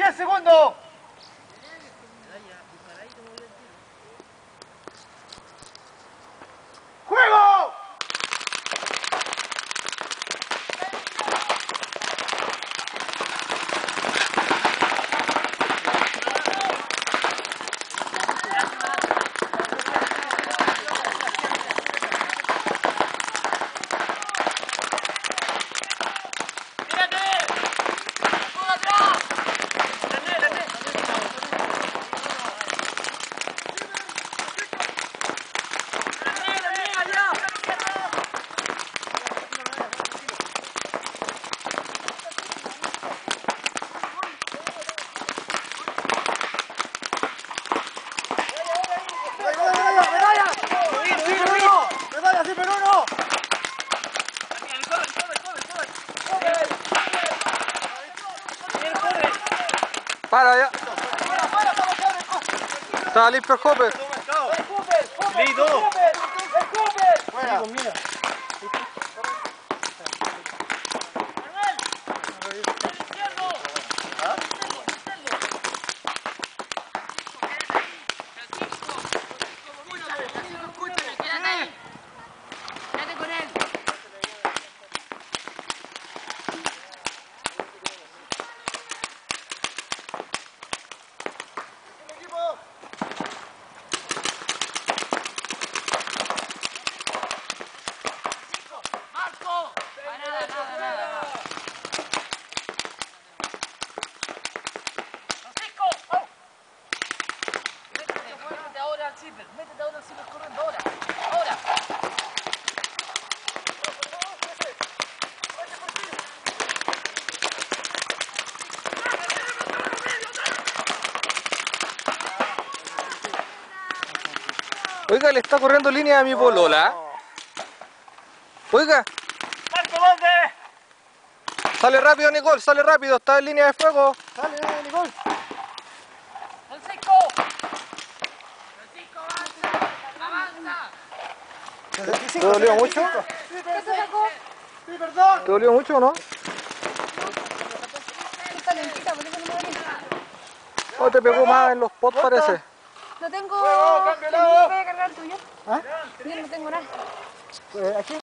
¡Diez segundos! Para ya. Está limpio el Hopper. ¡Listo! ¡Fuera! Quédate con él. Marco. Ah, nada, nada, nada. Francisco. Oh. Métete, zipper. Métete ahora zipper corriendo ahora. Ahora. Oiga, le está corriendo línea a mi polola. Oiga, sale rápido Nicole, sale rápido, está en línea de fuego. ¡Sale, Nicole! ¿Te dolió mucho? ¿Qué te sacó? ¡Sí, perdón! ¿Te dolió mucho o no? Está lentita, por eso no me duele. ¿O te pegó más en los pots parece? No tengo. Lado. ¿Me puede cargar el tuyo? ¿Ah? Yo no tengo nada. Eh, ¿Aquí?